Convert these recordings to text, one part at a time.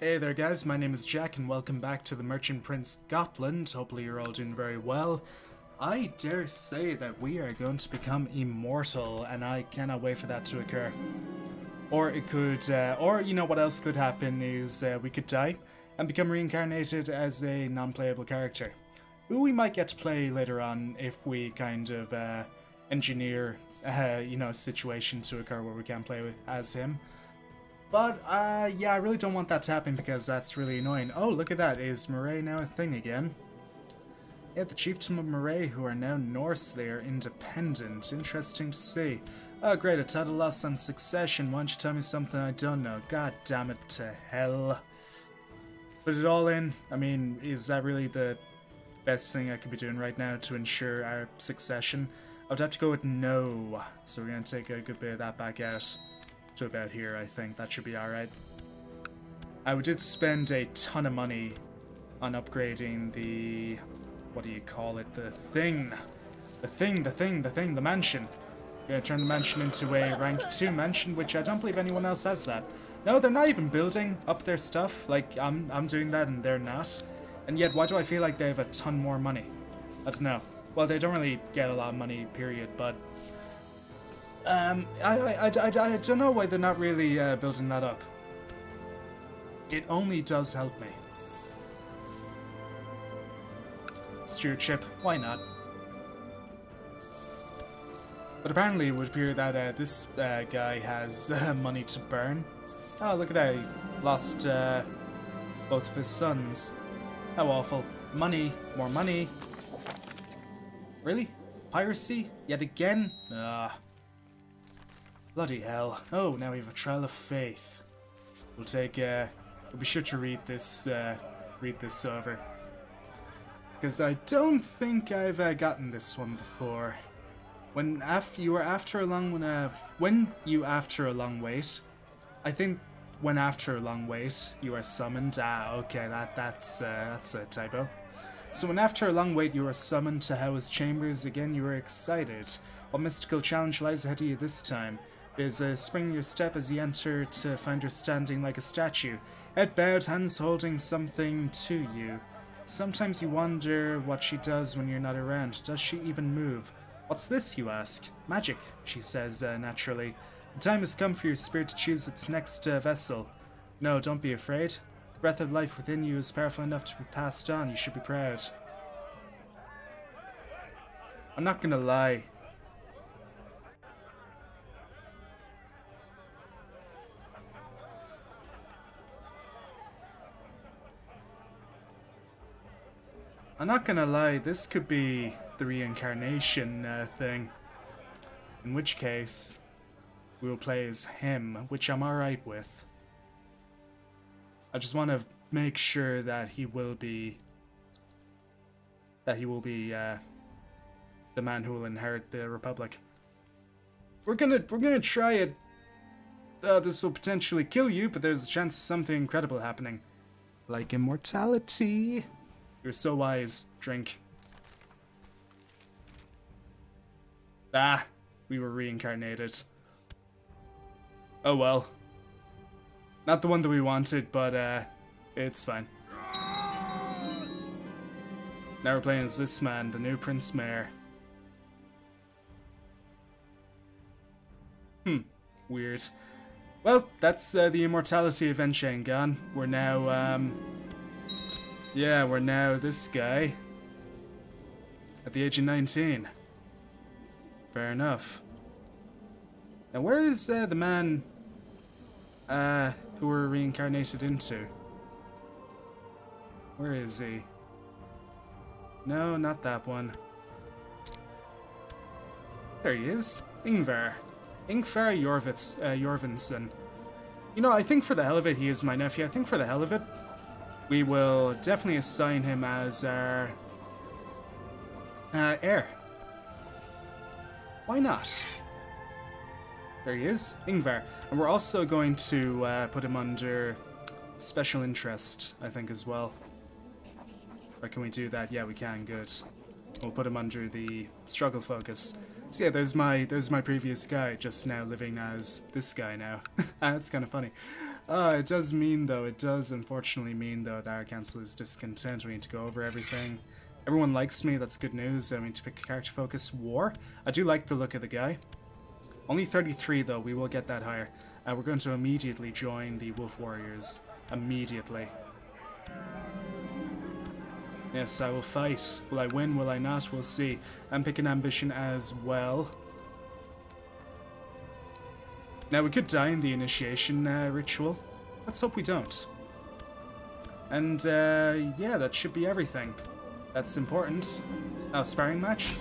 Hey there guys, my name is Jack and welcome back to the Merchant Prince Gotland. Hopefully you're all doing very well. I dare say that we are going to become immortal and I cannot wait for that to occur. Or it could, uh, or you know what else could happen is uh, we could die and become reincarnated as a non-playable character. Who we might get to play later on if we kind of uh, engineer, uh, you know, a situation to occur where we can play with, as him. But, uh, yeah, I really don't want that to happen because that's really annoying. Oh, look at that. Is Moray now a thing again? Yeah, the chieftain of Moray, who are now Norse, they are independent. Interesting to see. Oh, great, a title loss on succession. Why don't you tell me something I don't know? God damn it to hell. Put it all in. I mean, is that really the best thing I could be doing right now to ensure our succession? I would have to go with no. So we're going to take a good bit of that back out to about here, I think. That should be alright. I did spend a ton of money on upgrading the... What do you call it? The thing. The thing, the thing, the thing, the mansion. Gonna turn the mansion into a rank 2 mansion, which I don't believe anyone else has that. No, they're not even building up their stuff. Like, I'm, I'm doing that and they're not. And yet, why do I feel like they have a ton more money? I don't know. Well, they don't really get a lot of money, period, but um, I, I, I, I, I don't know why they're not really uh, building that up. It only does help me. Stewardship, why not? But apparently it would appear that uh, this uh, guy has uh, money to burn. Oh, look at that, he lost uh, both of his sons. How awful. Money, more money. Really? Piracy? Yet again? Ah. Bloody hell. Oh, now we have a Trial of Faith. We'll take, uh, we'll be sure to read this, uh, read this over. Because I don't think I've uh, gotten this one before. When af you are after a long, uh, when you after a long wait, I think when after a long wait, you are summoned. Ah, okay, that that's uh, that's a typo. So when after a long wait you are summoned to Howe's chambers again, you are excited. What mystical challenge lies ahead of you this time? There's a spring in your step as you enter to find her standing like a statue, head bowed, hands holding something to you. Sometimes you wonder what she does when you're not around. Does she even move? What's this, you ask? Magic, she says uh, naturally. The time has come for your spirit to choose its next uh, vessel. No, don't be afraid. The breath of life within you is powerful enough to be passed on. You should be proud. I'm not gonna lie. I'm not gonna lie, this could be the reincarnation uh, thing. In which case, we will play as him, which I'm alright with. I just want to make sure that he will be... That he will be, uh, the man who will inherit the Republic. We're gonna, we're gonna try it. Uh, this will potentially kill you, but there's a chance of something incredible happening. Like immortality. You're so wise. Drink. Ah, we were reincarnated. Oh well. Not the one that we wanted, but uh, it's fine. Now we're playing as this man, the new Prince Mayor. Hmm, weird. Well, that's uh, the immortality of Enshangan. We're now, um, yeah, we're now this guy. At the age of 19. Fair enough. Now where is uh, the man uh, who we're reincarnated into? Where is he? No, not that one. There he is. Ingvar. Ingvar Jorvits, uh, Jorvinsson. You know, I think for the hell of it, he is my nephew. I think for the hell of it, we will definitely assign him as our uh, heir. Why not? There he is, Ingvar. And we're also going to uh, put him under special interest, I think, as well. Or can we do that? Yeah, we can. Good. We'll put him under the struggle focus. So yeah, there's my there's my previous guy, just now living as this guy now. That's kind of funny. Uh, it does mean, though, it does unfortunately mean, though, that our council is discontent. We need to go over everything. Everyone likes me, that's good news. I need to pick a character focus. War? I do like the look of the guy. Only 33, though, we will get that higher. Uh, we're going to immediately join the Wolf Warriors. Immediately. Yes, I will fight. Will I win? Will I not? We'll see. I'm picking ambition as well. Now, we could die in the initiation uh, ritual. Let's hope we don't. And, uh, yeah, that should be everything. That's important. Oh, sparring match?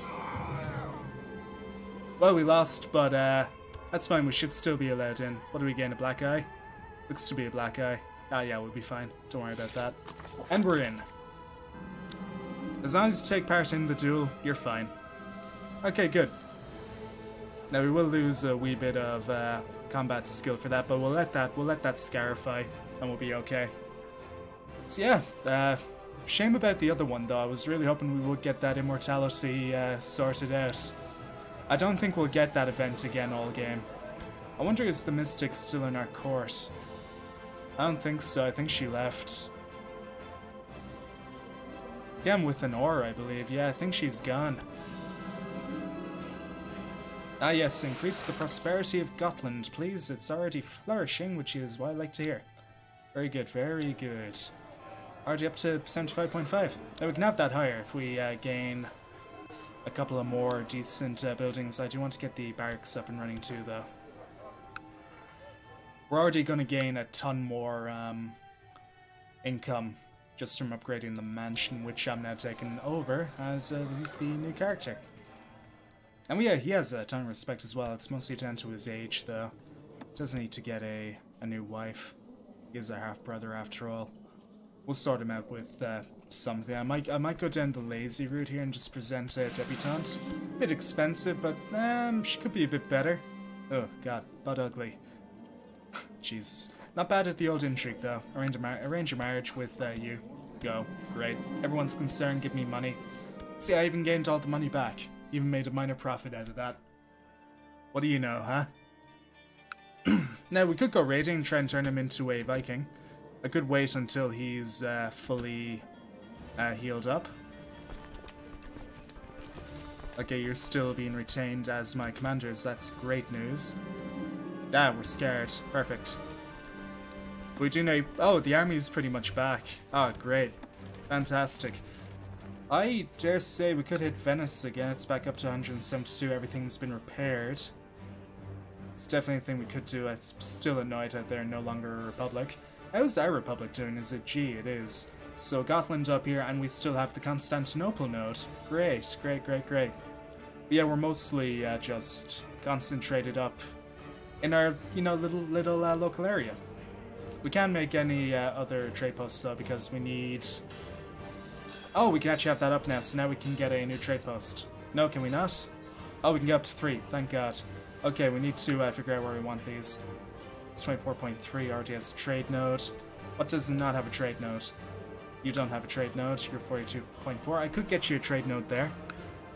Well, we lost, but, uh, that's fine. We should still be allowed in. What do we gain? A black eye? Looks to be a black eye. Ah, yeah, we'll be fine. Don't worry about that. And we're in. As long as you take part in the duel, you're fine. Okay, good. Now we will lose a wee bit of uh, combat skill for that, but we'll let that we'll let that scarify, and we'll be okay. So yeah, uh, shame about the other one though. I was really hoping we would get that immortality uh, sorted out. I don't think we'll get that event again all game. I wonder is the Mystic still in our court? I don't think so. I think she left. Yeah, I'm with Honora, I believe. Yeah, I think she's gone. Ah yes, increase the prosperity of Gotland, please. It's already flourishing, which is what I like to hear. Very good, very good. Already up to 75.5. Now we can have that higher if we uh, gain a couple of more decent uh, buildings. I do want to get the barracks up and running too, though. We're already going to gain a ton more um, income just from upgrading the mansion, which I'm now taking over as uh, the new character. And yeah, he has a ton of respect as well. It's mostly down to his age, though. Doesn't need to get a, a new wife. He's a half-brother after all. We'll sort him out with uh, something. I might I might go down the lazy route here and just present a debutante. Bit expensive, but um, she could be a bit better. Oh god, but ugly. Jesus. Not bad at the old intrigue, though. Arrange a, mar arrange a marriage with uh, you. Go. Great. Everyone's concerned, give me money. See, I even gained all the money back. Even made a minor profit out of that. What do you know, huh? now, we could go raiding and try and turn him into a Viking. I could wait until he's uh, fully uh, healed up. Okay, you're still being retained as my commanders. That's great news. Ah, we're scared. Perfect. We do know... Oh, the army is pretty much back. Ah, great. Fantastic. I dare say we could hit Venice again. It's back up to 172. Everything's been repaired. It's definitely a thing we could do. It's still annoyed that they're no longer a republic. How's our republic doing? Is it G? It is. So Gotland up here, and we still have the Constantinople node. Great, great, great, great. But yeah, we're mostly uh, just concentrated up in our, you know, little little uh, local area. We can't make any uh, other trade posts though because we need... Oh, we can actually have that up now, so now we can get a new trade post. No, can we not? Oh, we can get up to three, thank god. Okay, we need to uh, figure out where we want these. It's 24.3, already has a trade node. What does not have a trade node? You don't have a trade node, you're 42.4. I could get you a trade node there.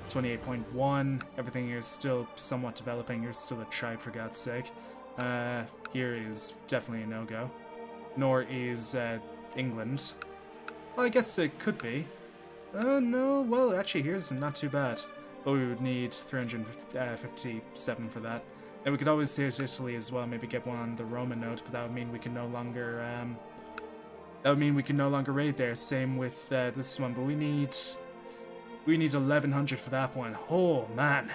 28.1, everything is still somewhat developing, you're still a tribe for God's sake. Uh, here is definitely a no-go nor is uh, England. Well, I guess it could be. Uh, no, well, actually, here's not too bad. But we would need 357 for that. And we could always hit Italy as well, maybe get one on the Roman node, but that would mean we can no longer, um, that would mean we can no longer raid there. Same with uh, this one, but we need, we need 1100 for that one. Oh, man.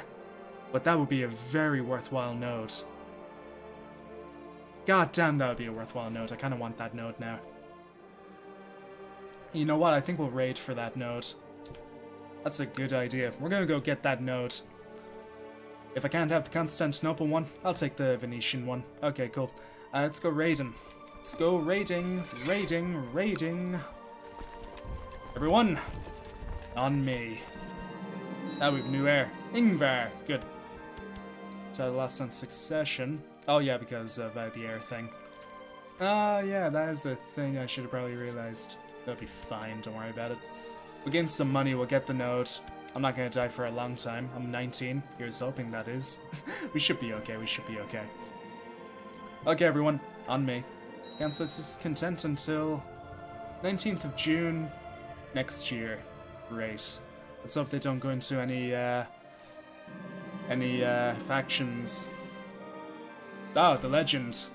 But that would be a very worthwhile node. God damn, that would be a worthwhile node. I kind of want that node now. You know what? I think we'll raid for that node. That's a good idea. We're gonna go get that node. If I can't have the Constantinople one, I'll take the Venetian one. Okay, cool. Uh, let's go raiding. Let's go raiding, raiding, raiding. Everyone, on me. Now we have new heir. Ingvar, good. So last on succession. Oh yeah, because of uh, the heir thing. Ah, uh, yeah, that is a thing I should have probably realized. That'll be fine, don't worry about it. We'll gain some money, we'll get the node. I'm not gonna die for a long time. I'm 19. years hoping that is. we should be okay, we should be okay. Okay, everyone, on me. Cancel discontent until 19th of June next year. Great. Let's hope they don't go into any, uh, any, uh, factions. Ah, the legend.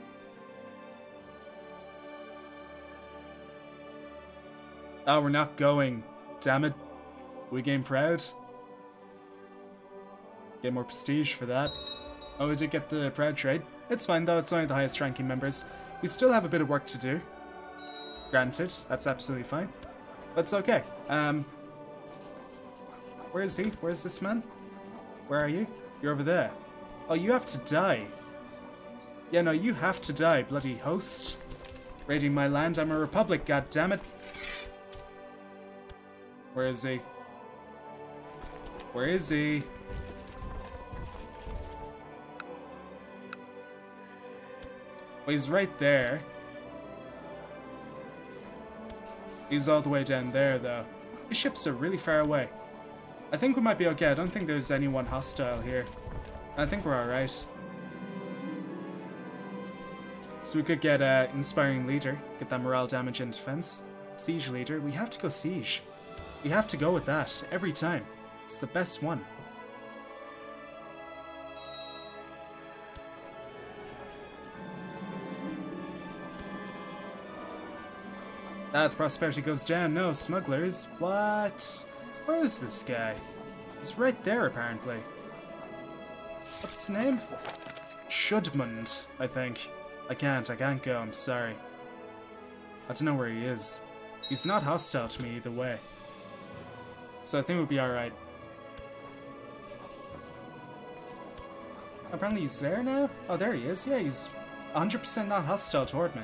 Oh, we're not going. Damn it. We game proud. Get more prestige for that. Oh, we did get the proud trade. It's fine though, it's only the highest ranking members. We still have a bit of work to do. Granted, that's absolutely fine. But it's okay. Um, where is he? Where's this man? Where are you? You're over there. Oh, you have to die. Yeah, no, you have to die, bloody host. Raiding my land, I'm a republic, God damn it! Where is he? Where is he? Well, he's right there. He's all the way down there, though. The ships are really far away. I think we might be okay. I don't think there's anyone hostile here. I think we're alright. So we could get uh, Inspiring Leader, get that morale damage and defense. Siege Leader, we have to go Siege. We have to go with that, every time. It's the best one. Ah, prosperity goes down. No, smugglers. What? Where is this guy? He's right there, apparently. What's his name? Shudmund, I think. I can't, I can't go, I'm sorry. I don't know where he is. He's not hostile to me either way. So I think we'll be alright. Apparently he's there now? Oh, there he is. Yeah, he's 100% not hostile toward me.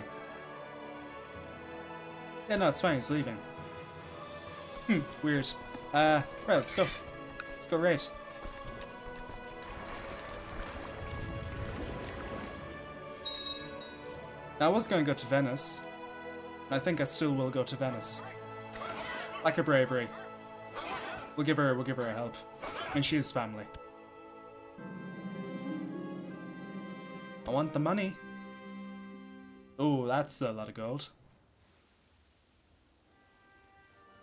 Yeah, no, it's fine. He's leaving. Hmm, weird. Uh, right, let's go. Let's go raid. Now, I was going to go to Venice. I think I still will go to Venice. Like her bravery. We'll give her, we'll give her a help. And she is family. I want the money. Oh, that's a lot of gold.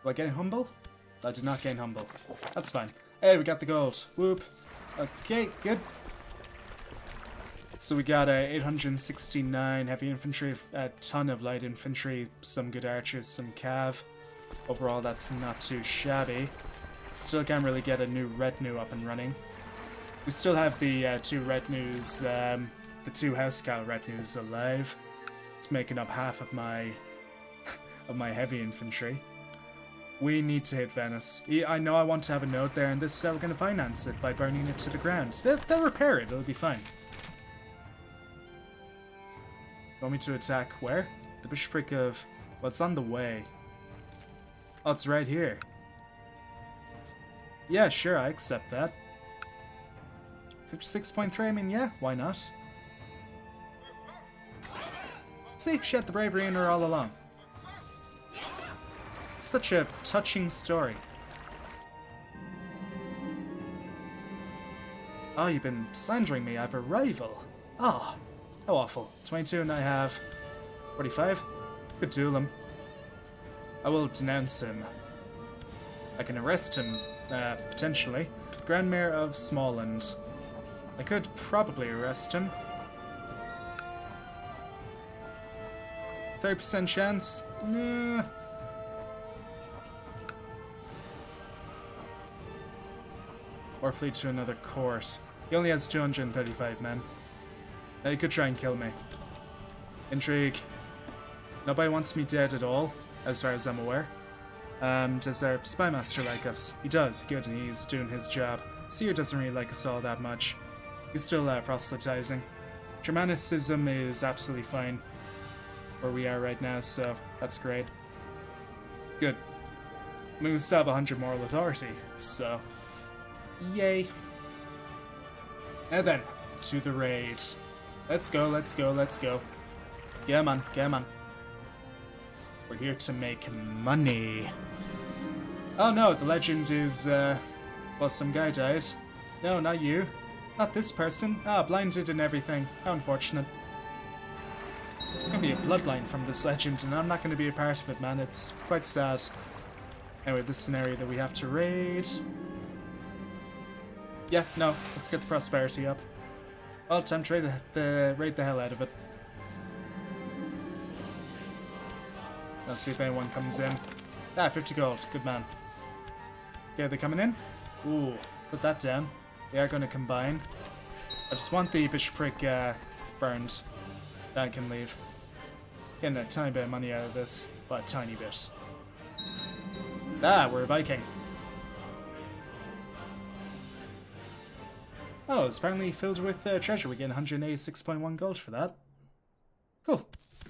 Do I gain humble? I did not gain humble. That's fine. Hey, we got the gold. Whoop. Okay, good. So we got uh, a 869 heavy infantry, a ton of light infantry, some good archers, some cav. Overall, that's not too shabby. Still can't really get a new retinue up and running. We still have the uh, two retinues, um, the two housecarl retinues alive. It's making up half of my of my heavy infantry. We need to hit Venice. I know I want to have a node there, and this is how we're going to finance it, by burning it to the ground. They'll, they'll repair it, it'll be fine. Want me to attack where? The Bishopric of... Well, it's on the way. Oh, it's right here. Yeah, sure, I accept that. 56.3, I mean, yeah, why not? See, she had the bravery in her all along. Such a touching story. Oh, you've been slandering me. I have a rival. Oh, how awful. 22 and I have 45. Could duel him. I will denounce him. I can arrest him, uh, potentially. Grand Mayor of Småland. I could probably arrest him. 30% chance? Nah. Or flee to another course. He only has 235 men. Now he could try and kill me. Intrigue. Nobody wants me dead at all, as far as I'm aware. Um, does our spy master like us? He does, good, and he's doing his job. Seer doesn't really like us all that much. He's still uh, proselytizing. Germanicism is absolutely fine where we are right now, so that's great. Good. I mean, we still have 100 moral authority, so Yay. And then, to the raid. Let's go, let's go, let's go. Yeah, man, yeah, man. We're here to make money. Oh no, the legend is, uh, well, some guy died. No, not you. Not this person. Ah, blinded and everything. How unfortunate. It's gonna be a bloodline from this legend, and I'm not gonna be a part of it, man. It's quite sad. Anyway, this scenario that we have to raid. Yeah, no, let's get the prosperity up. Well, time to raid the, the, raid the hell out of it. Let's see if anyone comes in. Ah, 50 gold. Good man. Yeah, they're coming in? Ooh, put that down. They are going to combine. I just want the bishopric uh, burned. That can leave. Getting a tiny bit of money out of this, but a tiny bit. Ah, we're a Viking. Oh, it's apparently filled with uh, treasure. We get 186.1 gold for that. Cool.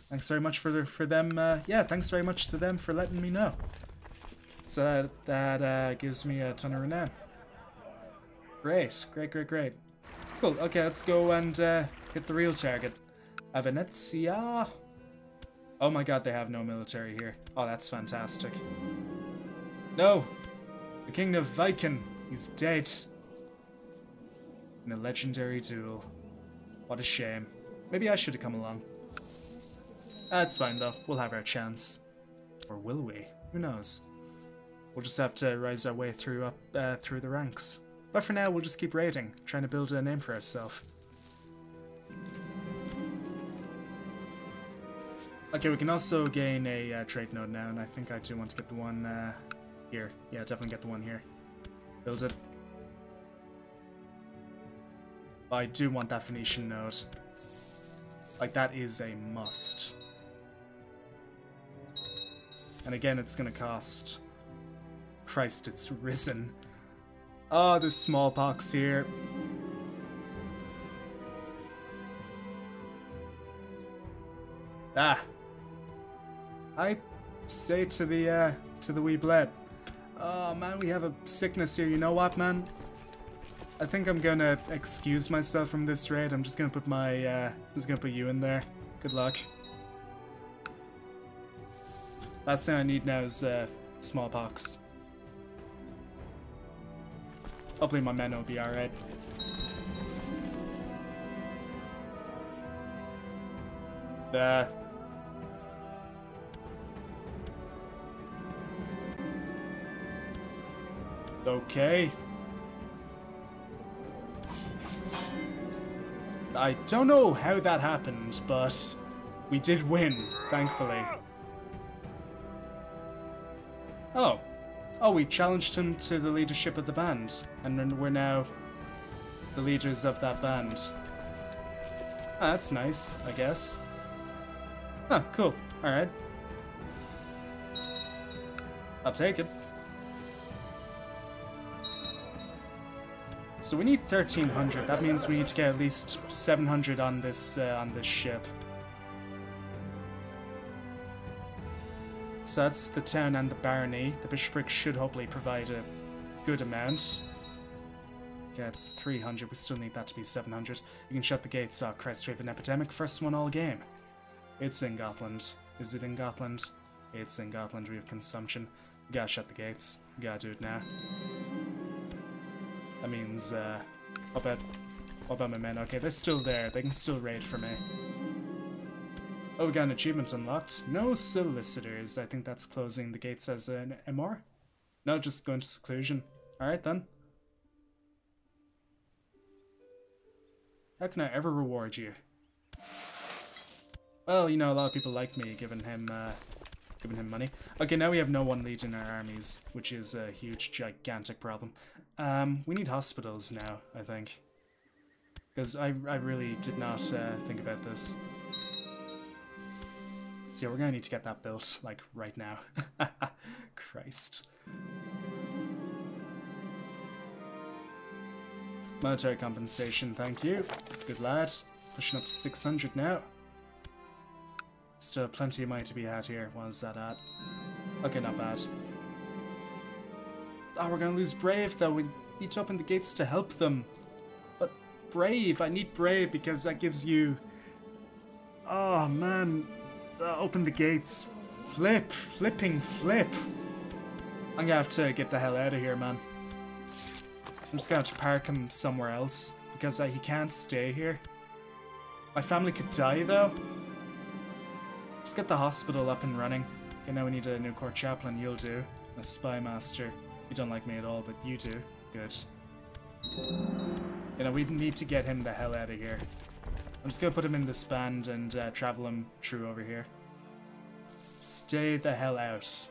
Thanks very much for for them. Uh, yeah, thanks very much to them for letting me know. So that uh, gives me a ton of renown. Great, great, great, great. Cool. Okay, let's go and uh, hit the real target. Venezia. Oh my god, they have no military here. Oh, that's fantastic. No! The King of Viking, he's dead. In a legendary duel. What a shame. Maybe I should have come along. That's fine though, we'll have our chance. Or will we? Who knows? We'll just have to rise our way through up uh, through the ranks. But for now, we'll just keep raiding, trying to build a name for ourselves. Okay, we can also gain a uh, trade node now, and I think I do want to get the one uh, here. Yeah, definitely get the one here. Build it. I do want that Venetian node. Like, that is a must. And again, it's gonna cost... Christ, it's risen. Oh, there's smallpox here. Ah. I say to the, uh, to the wee bled. Oh man, we have a sickness here. You know what, man? I think I'm gonna excuse myself from this raid. I'm just gonna put my, uh, just gonna put you in there. Good luck. Last thing I need now is, uh, smallpox. Hopefully my men will be alright. The Okay. I don't know how that happened, but we did win, thankfully. Oh. Oh, we challenged him to the leadership of the band, and we're now the leaders of that band. Ah, that's nice, I guess. Huh, cool. Alright. I'll take it. So we need 1300. That means we need to get at least 700 on this uh, on this ship. That's the town and the barony. The bishopric should hopefully provide a good amount. Yeah, it's 300. We still need that to be 700. You can shut the gates. Oh, Christ, we have an epidemic. First one all game. It's in Gotland. Is it in Gotland? It's in Gotland. We have consumption. Gotta shut the gates. Gotta do it now. That means, uh, what about, what about my men? Okay, they're still there. They can still raid for me. Oh, we got an achievement unlocked. No solicitors. I think that's closing the gates as an MR. No, just going to seclusion. Alright then. How can I ever reward you? Well, you know, a lot of people like me, giving him, uh, giving him money. Okay, now we have no one leading our armies, which is a huge, gigantic problem. Um, we need hospitals now, I think. Because I, I really did not uh, think about this. So yeah, we're gonna need to get that built, like, right now. Christ. Military compensation, thank you. Good lad. Pushing up to 600 now. Still plenty of money to be had here. What is that at? Okay, not bad. Oh, we're gonna lose Brave though. We need to open the gates to help them. But Brave, I need Brave because that gives you... Oh man, uh, open the gates. Flip, flipping flip. I'm gonna have to get the hell out of here, man. I'm just gonna have to park him somewhere else because uh, he can't stay here. My family could die though. Just get the hospital up and running. Okay, now we need a new court chaplain. You'll do. A spy master. You don't like me at all, but you do. Good. You know, we need to get him the hell out of here. I'm just gonna put him in this band and uh, travel him true over here. Stay the hell out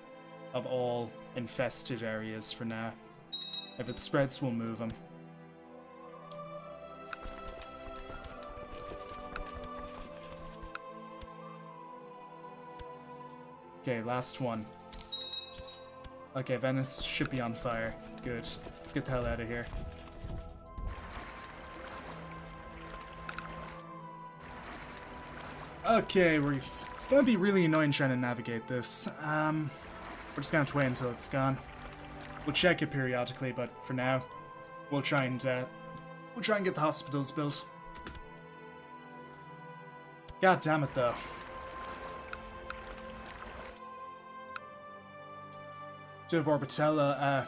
of all infested areas for now. If it spreads, we'll move him. Okay, last one. Okay, Venice should be on fire. Good. Let's get the hell out of here. Okay, we're, it's gonna be really annoying trying to navigate this. Um, we're just gonna have to wait until it's gone. We'll check it periodically, but for now, we'll try and uh, we'll try and get the hospitals built. God damn it, though. Do have Orbitella, uh,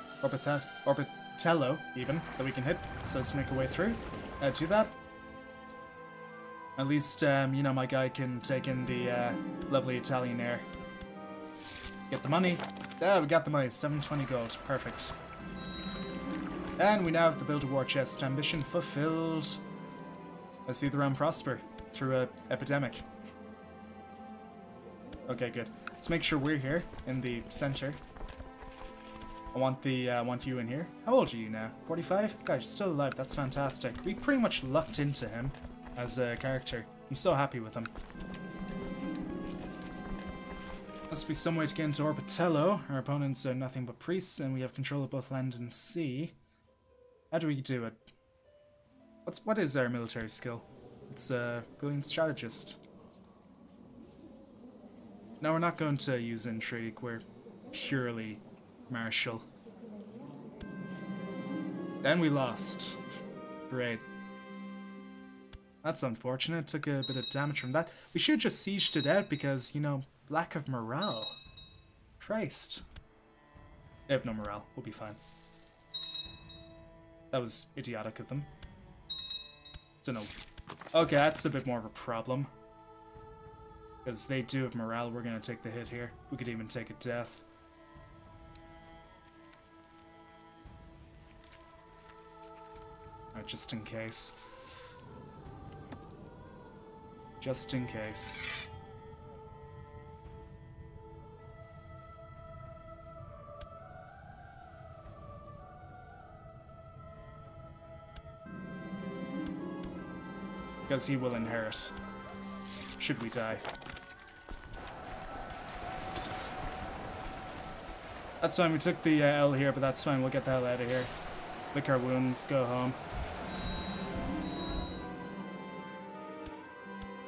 Orbetello, even, that we can hit, so let's make our way through. Uh, that. At least, um, you know, my guy can take in the uh, lovely Italian air. Get the money. Ah, we got the money. 720 gold. Perfect. And we now have the Build a War Chest. Ambition fulfilled. Let's see the realm prosper through a epidemic. Okay, good. Let's make sure we're here in the center. I want the uh, want you in here. How old are you now? 45? God, you're still alive. That's fantastic. We pretty much lucked into him as a character. I'm so happy with him. Must be some way to get into Orbetello. Our opponents are nothing but priests, and we have control of both land and sea. How do we do it? What's what is our military skill? It's a brilliant strategist. No, we're not going to use intrigue. We're purely martial. Then we lost. Great. That's unfortunate. Took a bit of damage from that. We should just sieged it out because, you know, lack of morale. Christ. They have no morale. We'll be fine. That was idiotic of them. Don't know. Okay, that's a bit more of a problem. Because they do have morale, we're gonna take the hit here. We could even take a death. Just in case just in case. Because he will inherit, should we die. That's fine, we took the uh, L here, but that's fine, we'll get the hell out of here. Lick our wounds, go home.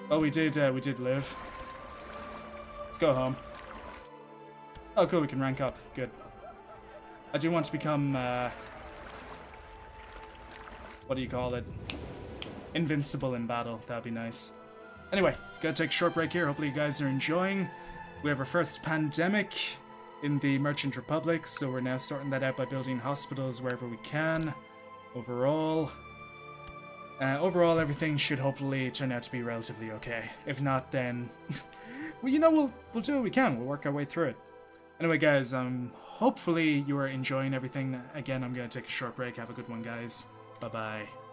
Oh, we did, uh, we did live. Let's go home. Oh, cool, we can rank up. Good. I do want to become, uh, what do you call it? Invincible in battle. That'd be nice. Anyway, gotta take a short break here. Hopefully you guys are enjoying. We have our first pandemic in the Merchant Republic, so we're now sorting that out by building hospitals wherever we can. Overall, uh, overall, everything should hopefully turn out to be relatively okay. If not, then, well, you know, we'll we'll do what we can. We'll work our way through it. Anyway, guys, um, hopefully you are enjoying everything. Again, I'm gonna take a short break. Have a good one, guys. Bye bye.